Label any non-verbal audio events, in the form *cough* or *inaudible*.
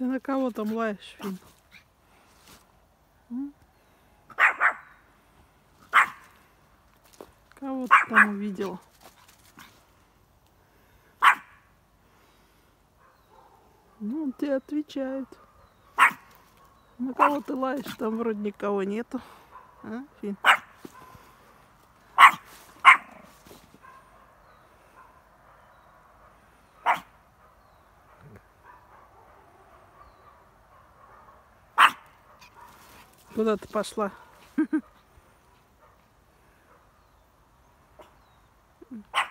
Ты на кого там лаешь, Фин? Кого ты там увидела? Ну, он тебе отвечает. На кого ты лаешь? Там вроде никого нету. А, Фин? Куда ты пошла? Mm-hmm. *laughs*